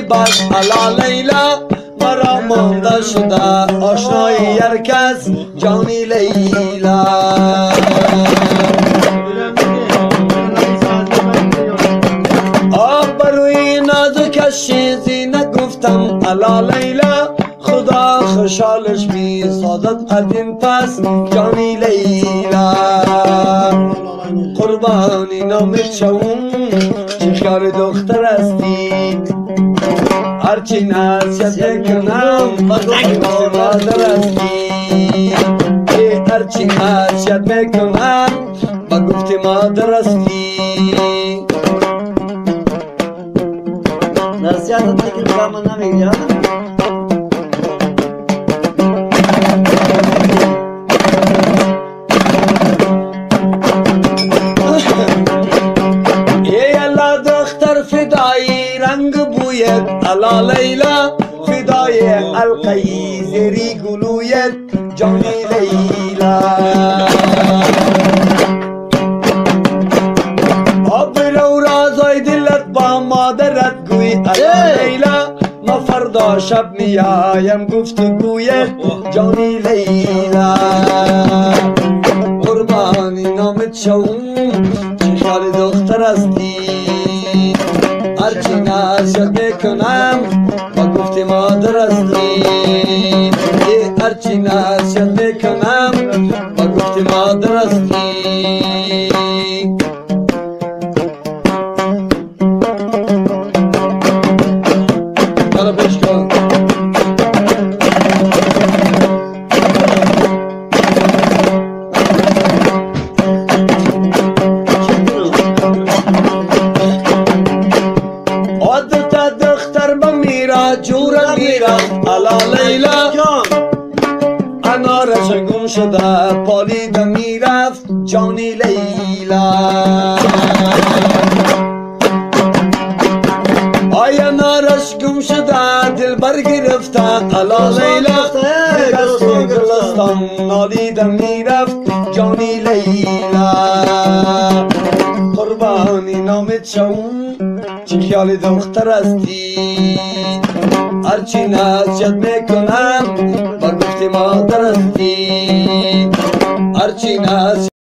الا لیلا مرا مانده شده آشنای کس جانی لیلا آب بروی نازکش چیزی نگفتم لیلا خدا خوشحالش بی سازد از این پس جانی لیلا قربانی شوم چه خیال دختر هستی هرچی نصیحت کنم بگوی مادر هستی هرچی نصیحت میکنم بگفت مادر هستی نصیحت نکن کام نمیگی ای رنگ بویت الا لیلا فدای القی زیری گلویت جانی لیلا. آب رو رازای دلت با مادرت گوی الا لیلا. ما فردا شب میایم گفتگویت جانی لیلا. قربانی نامت شوم هرچی نصیحت می‌کنم با گفتی مادر ای هرچی نصیحت می‌کنم با گفتی مادر هستی. میرا الا لیلا. جان. انارش گم شده پالید می‌رفت. جانی لیلا. آی انارش گم شده دل برگرفته الا لیلا. دست گلستان نالید می‌رفت. جانی لیلا. قربانی نامت شوم چه خیال دختر هستی؟ ҳарчи насиҳат мекунам бар гуфти модар ҳастӣ ҳарчи